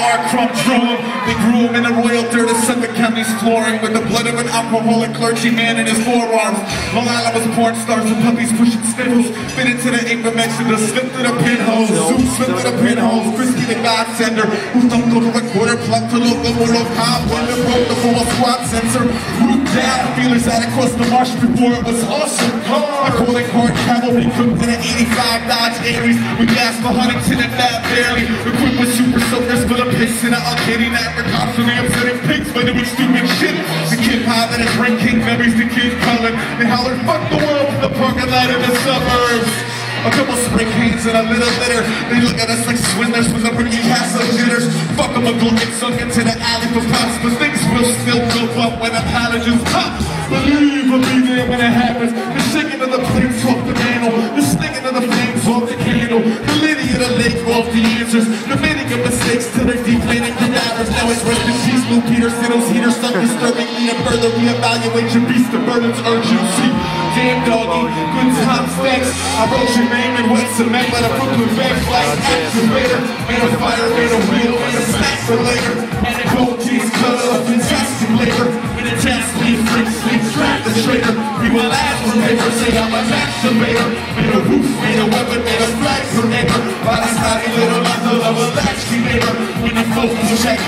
R. Crump him. They grew him in the royal dirt of Suffolk County's flooring with the blood of an alcoholic clergyman in his forearms. Long Island was porn stars and puppies pushing sniffles. Fit into the ink of Exodus, slipped through the pinholes. Zoom slipped through the pinholes. Crispy the godsender who thumped over a quarter plug to local mortal cop. Wonder broke the full squad sensor. Root down, feelers out across the marsh before it was awesome. I call it court cavalry cooked in an 85 Dodge Aries. We for Huntington and Fat Barely. Super and I'm kidding that for cops and I'm pigs for doing stupid shit. The kid pie that is ranking memories, the kids calling. They holler, fuck the world the parking lot in the suburbs. A couple spring canes and a little litter. They look at us like swindlers with the bringing castle of jitters. Fuck them, go get sunk into the alley for pops. But things will still go up when the halogens pop. Believe will be there when it happens. 12 answers, No making of mistakes to the deep meaning the matters Now it's rest in peace, Lou Peter Skittles heater Stuck disturbingly and further reevaluate your beast. The burdens urge you see. Damn doggy, good time stacks I wrote your name in wet cement Let a Brooklyn back like activator Made a fire, made a wheel, and a snack for later. And the gold jeans cut up and tested later In a test leave freak, sleep, strap the trigger. We will ask for paper, say I'm a masturbator. Made a roof, made a weapon, made a flag for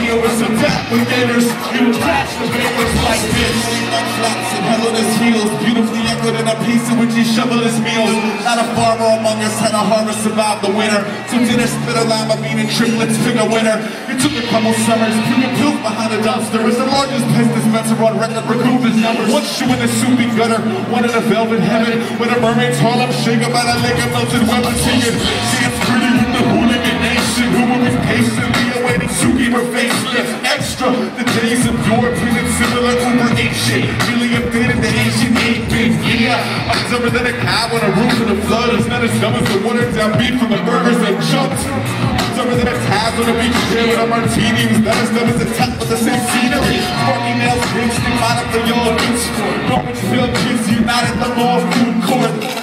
focus, check me over some doppelgangers. You crash the papers like this. Flats and hell on his heels. Beautifully echoed in a piece in which he shoveled his meals. Not a farmer among us had a harvest survive the winter. So dinner spit a lima bean and triplets finger winner. It took a couple summers, premium pills behind a dumpster. It's the largest pest dispenser on record, recoup his numbers. One shoe in the soupy gutter, one in a velvet heaven. When a mermaid's Harlem shake about a lake of melted weapons singing. Dance pretty with the hooligan nation. Who will be patiently awaiting Suki her Extra, the days of yore, breathing similar Uber ain't shit. Really updated the ancient 8 bit, yeah. I'm dumber than a cow on a roof in a flood. It's not as dumb as the watered down beef from the burgers that jumped. Dumber than a tab on a beach chair with a martini. It's not as dumb as a tap with the same scenery. Sparky nails, out of the yellow beach. Norwich Field kids united the law of food court.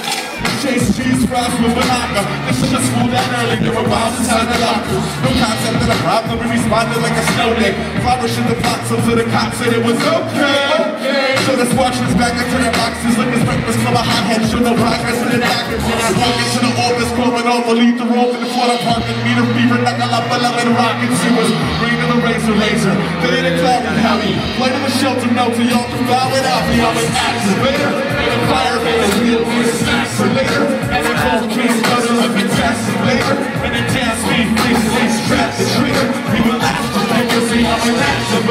Chase cheese fries with banana. They should have schooled that early. There were bombs inside the locker. No concept of the problem. We responded like a snow day. Flowers should the plot so the cops said it was okay. Okay. So let's watch this back into their boxes like this breakfast club. A hothead show no progress in the doctors. Walk into the office, all the lead the rope in the Florida park and meet a fever. Nakalapala and rockets. It was rain of the razor laser. They didn't cloud and heavy. Flight of the shelter melted. Y'all can bow it out. Me, I'm an activator. Made a fire, a wheel, made a snack for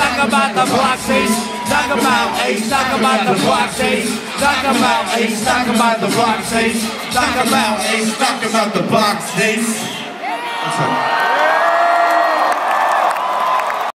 talk about the block ace. Talk about ace, talk about the block ace. Talk about ace, talk about the block ace. Talk about ace, Talk about the box ace. What's up?